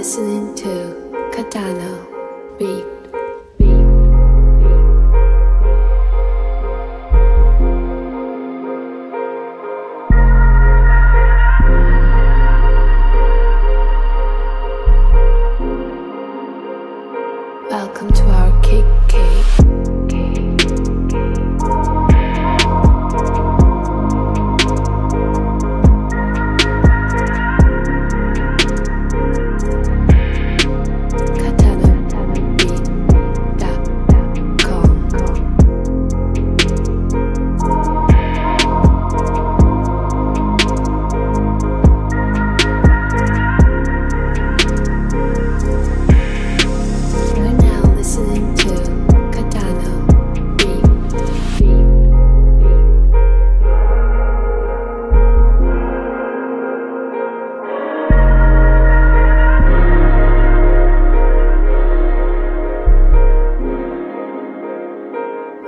listening to Katano Beat. Welcome to our cake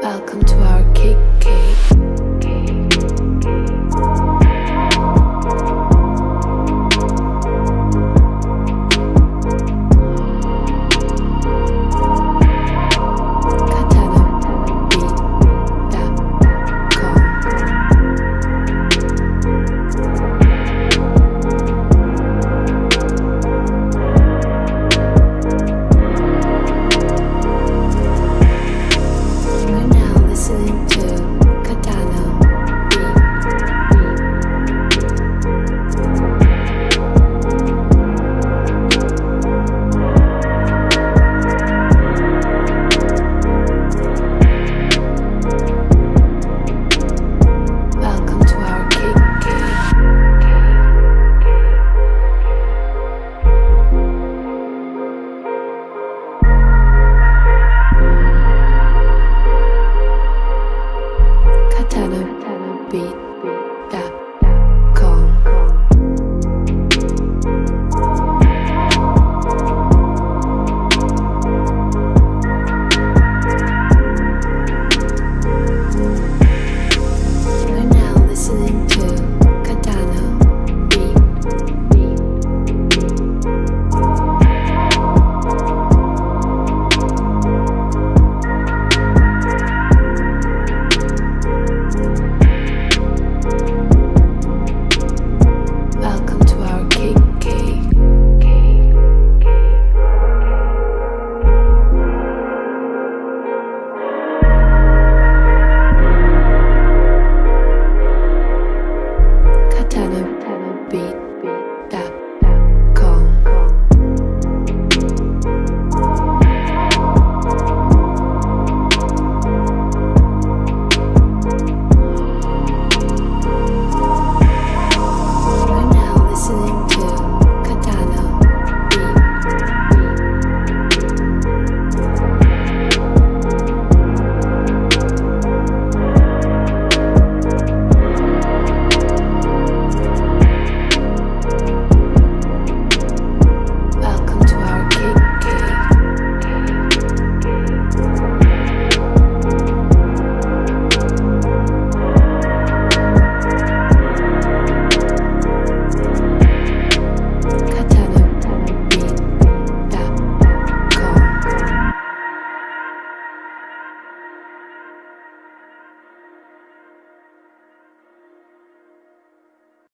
Welcome to our cake cake. beat.